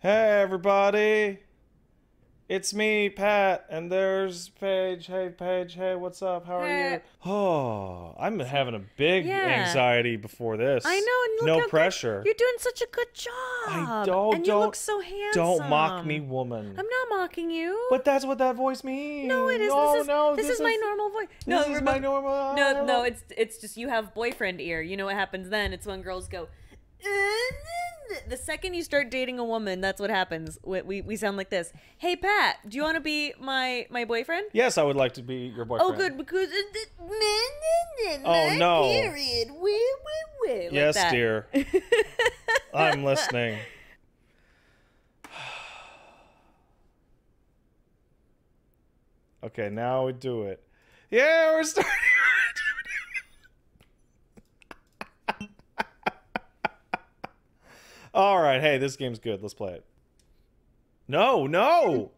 Hey, everybody. It's me, Pat, and there's Paige. Hey, Paige. Hey, what's up? How are you? Oh, I'm having a big Yeah. anxiety before this. I know. And look no how good- pressure. You're doing such a good job. I don't. And you don't look so handsome. Don't mock me, woman. I'm not mocking you. But that's what that voice means. no, it is. No, this is, no, this, is, my normal voice. No, This is my normal. No, no, it's it's just you have boyfriend ear. You know what happens then? It's when girls go. Uh, uh, The second you start dating a woman, that's what happens. We, we, we sound like this. Hey Pat, do you want to be my my boyfriend? Yes, I would like to be your boyfriend. Oh, good because Oh, no. period. Woo, woo, woo, like Yes, that. dear. I'm listening. okay, now we do it. Yeah, we're starting. All right, hey, this game's good. Let's play it. No, no,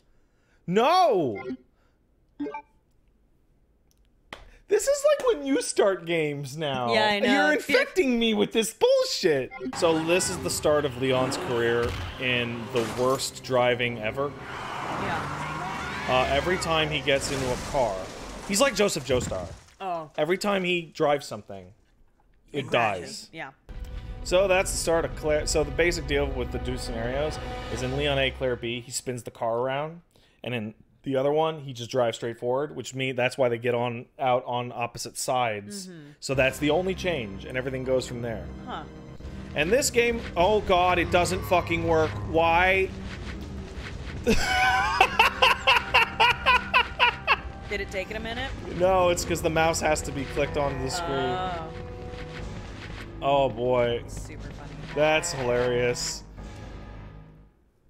no. This is like when you start games now. Yeah, I know. You're infecting me with this bullshit. So this is the start of Leon's career in the worst driving ever. Yeah. Uh, every time he gets into a car, he's like Joseph Joestar. Oh. Every time he drives something, it dies. Yeah. So that's the start of Claire. So the basic deal with the two scenarios is in Leon A, Claire B, he spins the car around, and in the other one, he just drives straight forward, which means that's why they get on out on opposite sides. Mm-hmm. So that's the only change, and everything goes from there. Huh. And this game, oh god, it doesn't fucking work. Why? Did it take it a minute? No, it's because the mouse has to be clicked onto the screen. Oh, oh boy, super funny. that's hilarious.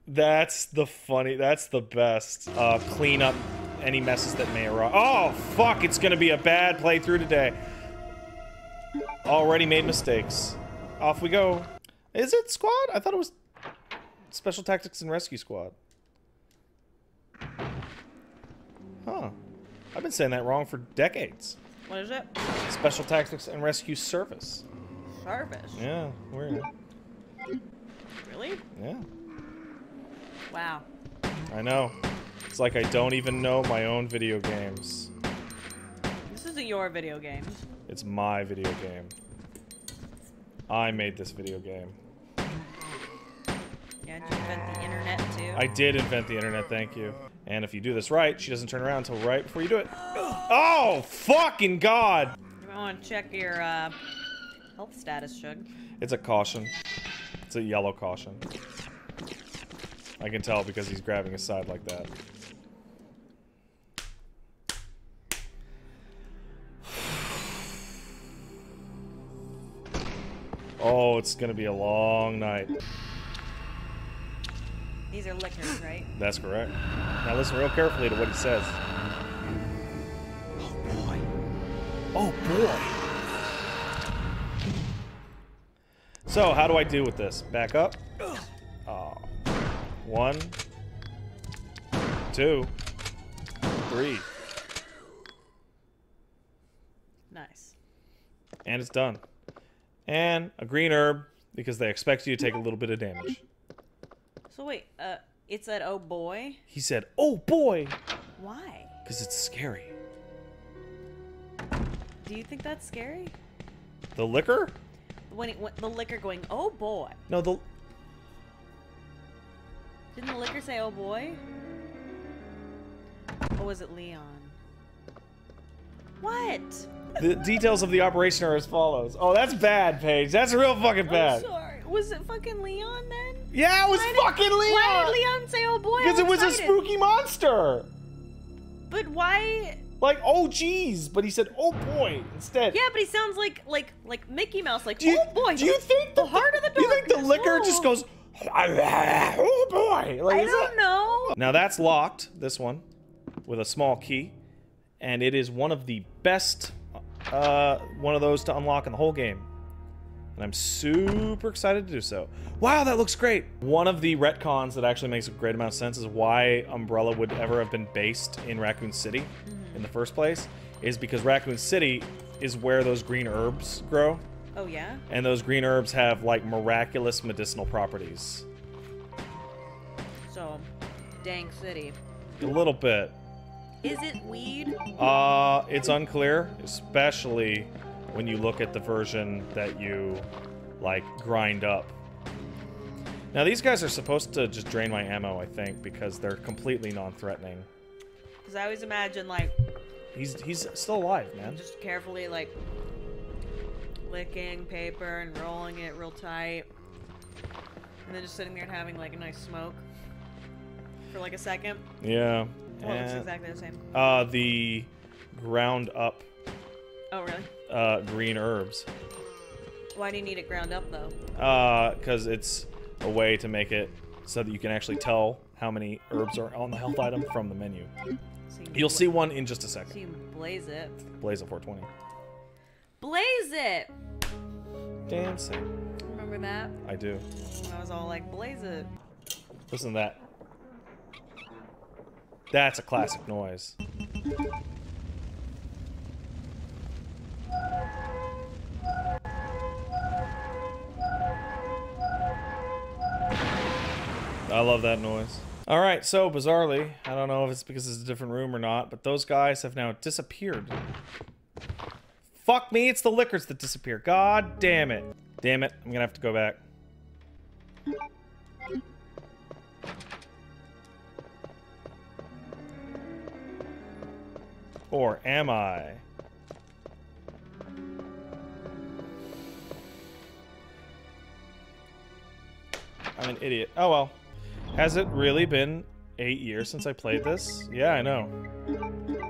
That's the funny. That's the best. Uh, clean up any messes that may arise. Oh fuck! It's gonna be a bad playthrough today. Already made mistakes. Off we go. Is it squad? I thought it was Special Tactics and Rescue Squad. Huh. I've been saying that wrong for decades. What is it? Special Tactics and Rescue Service. Service. Yeah, weird. Really? Yeah, Wow. I know. It's like I don't even know my own video games. This isn't your video game. It's my video game. I made this video game. Yeah, did you invent the internet too? I did invent the internet, thank you. And if you do this right, she doesn't turn around until right before you do it. Oh, fucking God! You might want to check your uh, health status, Shug. It's a caution. It's a yellow caution. I can tell because he's grabbing his side like that. Oh, it's gonna be a long night. These are lickers, right? That's correct. Now listen real carefully to what he says. Oh boy. Oh boy. So, how do I do with this? Back up. Oh. One. Two. Three. Nice. And it's done. And a green herb, because they expect you to take a little bit of damage. So wait, uh, it said, "Oh boy." He said, Oh boy! Why? Because it's scary. Do you think that's scary? The licker? When, it, when the licker going, "Oh boy." No, the. Didn't the licker say, "Oh boy"? Or was it Leon? What? The details of the operation are as follows. Oh, that's bad, Paige. That's real fucking I'm bad. sorry. Was it fucking Leon then? Yeah, it was Why did- fucking Leon. Why did Leon say, "Oh boy"? Because it was a spooky monster. But why? Like, oh geez, but he said, oh boy, instead. Yeah, but he sounds like like like Mickey Mouse. Like, you, oh boy. do you think the heart of the Do you think the licker oh. just goes, oh boy? Like, I don't that- know. Now that's locked, this one, with a small key, and it is one of the best, uh, one of those to unlock in the whole game. And I'm super excited to do so. Wow, that looks great! One of the retcons that actually makes a great amount of sense is why Umbrella would ever have been based in Raccoon City in the first place, is because Raccoon City is where those green herbs grow, Oh yeah. and those green herbs have like miraculous medicinal properties. So, dang city. A little bit. Is it weed? Uh, it's unclear, especially when you look at the version that you, like, grind up. Now, these guys are supposed to just drain my ammo, I think, because they're completely non-threatening. Because I always imagine like He's he's still alive, man. just carefully like licking paper and rolling it real tight, and then just sitting there and having like a nice smoke for like a second. Yeah. Well, it looks exactly the same. uh, the ground up Oh really? uh, green herbs. Why do you need it ground up though? Uh, because it's a way to make it so that you can actually tell how many herbs are on the health item from the menu. So you You'll see one in just a So second. you blaze it. Blaze of 420. Blaze it. Dancing. Remember that? I do. I was all like, blaze it. Listen to that. That's a classic noise. I love that noise. All right, so bizarrely, I don't know if it's because it's a different room or not, but those guys have now disappeared. Fuck me, it's the lickers that disappear. God damn it. Damn it, I'm gonna have to go back. Or am I? I'm an idiot. Oh well. Has it really been eight years since I played this? Yeah, I know.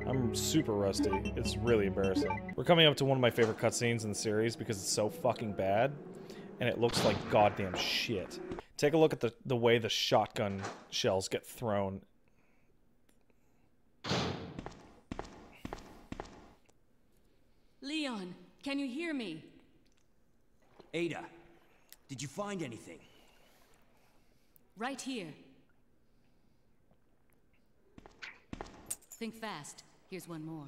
I'm super rusty. It's really embarrassing. We're coming up to one of my favorite cutscenes in the series because it's so fucking bad, and it looks like goddamn shit. Take a look at the, the way the shotgun shells get thrown. Leon, can you hear me? Ada, did you find anything? Right here. Think fast. Here's one more.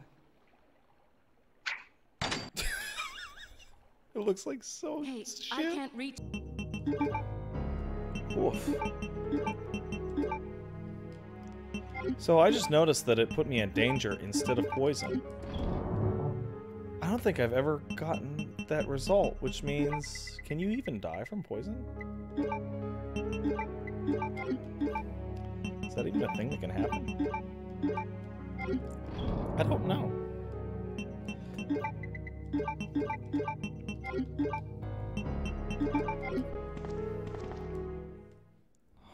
It looks like so Hey, shit. I can't reach. Oof. So I just noticed that it put me in danger instead of poison. I don't think I've ever gotten that result, which means can you even die from poison? Is that even a thing that can happen? I don't know.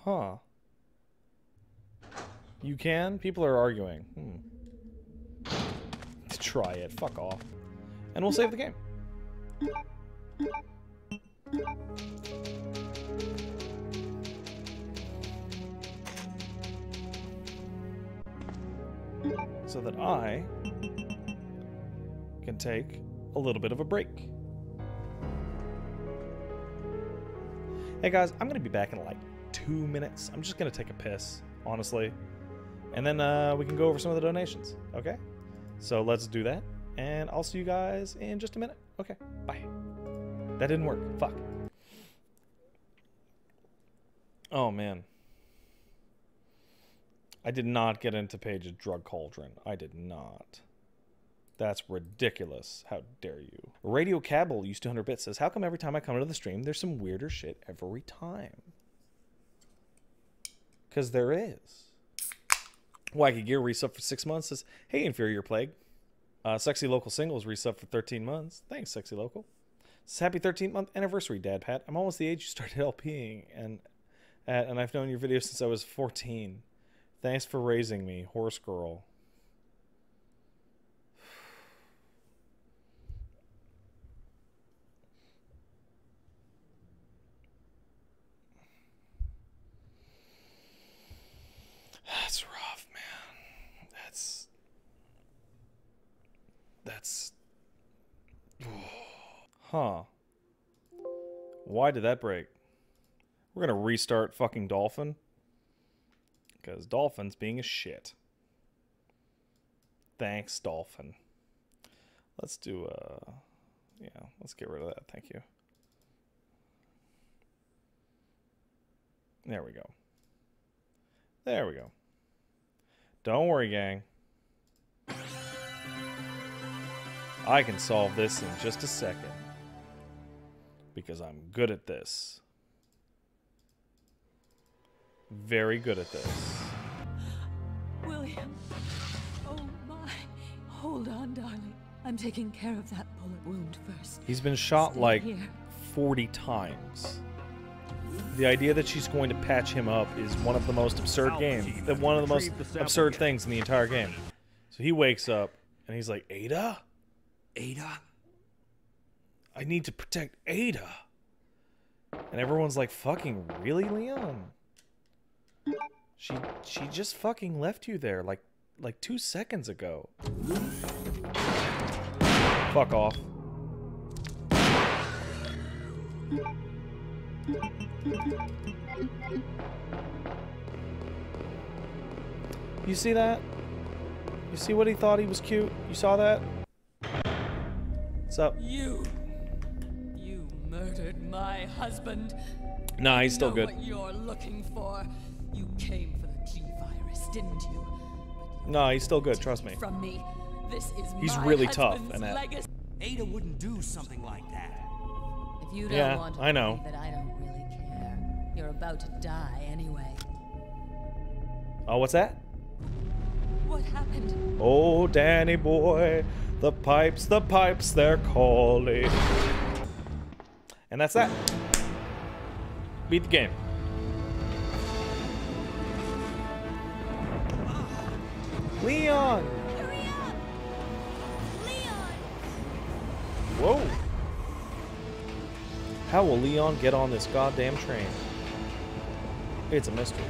Huh. You can? People are arguing. Hmm. Try it. Fuck off. And we'll save the game. So that I can take a little bit of a break. Hey guys, I'm gonna be back in like two minutes. I'm just gonna take a piss, honestly. And then uh, we can go over some of the donations, okay? So let's do that, and I'll see you guys in just a minute. Okay, bye. That didn't work. Fuck. Oh man. I did not get into Paige's drug cauldron. I did not. That's ridiculous. How dare you? Radio Cabble used 200 bits says, How come every time I come into the stream, there's some weirder shit every time? Because there is. Wacky Gear resub for six months says, Hey, Inferior Plague. Uh, Sexy Local Singles resub for 13 months. Thanks, Sexy Local. Says, Happy 13th month anniversary, Dad Pat. I'm almost the age you started LPing, and and I've known your videos since I was 14. Thanks for raising me, horse girl. That's rough, man. That's that's huh. Why did that break? We're gonna restart fucking Dolphin. Because Dolphin's being a shit. Thanks, Dolphin. Let's do, a... yeah, let's get rid of that. Thank you. There we go. There we go. Don't worry, gang. I can solve this in just a second. Because I'm good at this. Very good at this. Hold on, darling. I'm taking care of that bullet wound first. He's been shot Stay like here. 40 times. The idea that she's going to patch him up is one of the most absurd games, that one of the most absurd things in the entire game. So he wakes up and he's like, "Ada, Ada? I need to protect Ada." And everyone's like, "Fucking really, Leon? She she just fucking left you there like like 2 seconds ago." Fuck off. You see that? You see what he thought he was cute? You saw that? What's up? You. You murdered my husband. Nah, he's still good. what you're looking for. You came for the T virus, didn't you? No, he's still good, trust me. From me. This is He's my really tough, husband's Annette. Ada wouldn't do something like that. If you don't Yeah, want to I know. believe it, I don't really care. You're about to die anyway. Oh, what's that? What happened? Oh, Danny boy, the pipes, the pipes, they're calling. And that's that. Beat the game. Leon! Hurry up! Leon! Whoa! How will Leon get on this goddamn train? It's a mystery.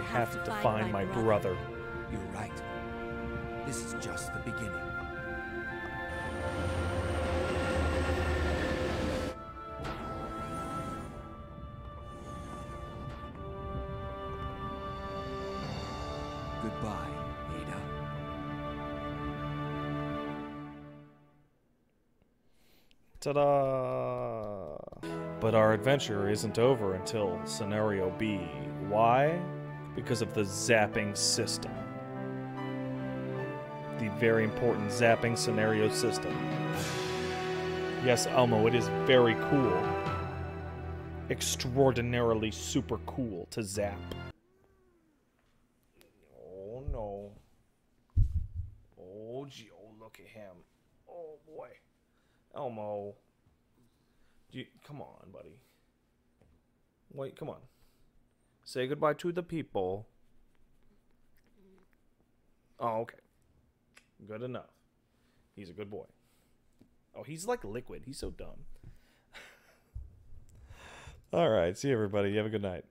I have to find my brother. You're right. This is just the beginning. Goodbye, Ada. Ta-da! But our adventure isn't over until scenario B. Why? Because of the zapping system. The very important zapping scenario system. Yes, Elmo, it is very cool. Extraordinarily super cool to zap. Oh no. Oh gee, oh look at him. Oh boy. Elmo. You, come on, buddy. Wait, come on. Say goodbye to the people. Oh, okay. Good enough. He's a good boy. Oh, he's like liquid. He's so dumb. All right. See you, everybody. You have a good night.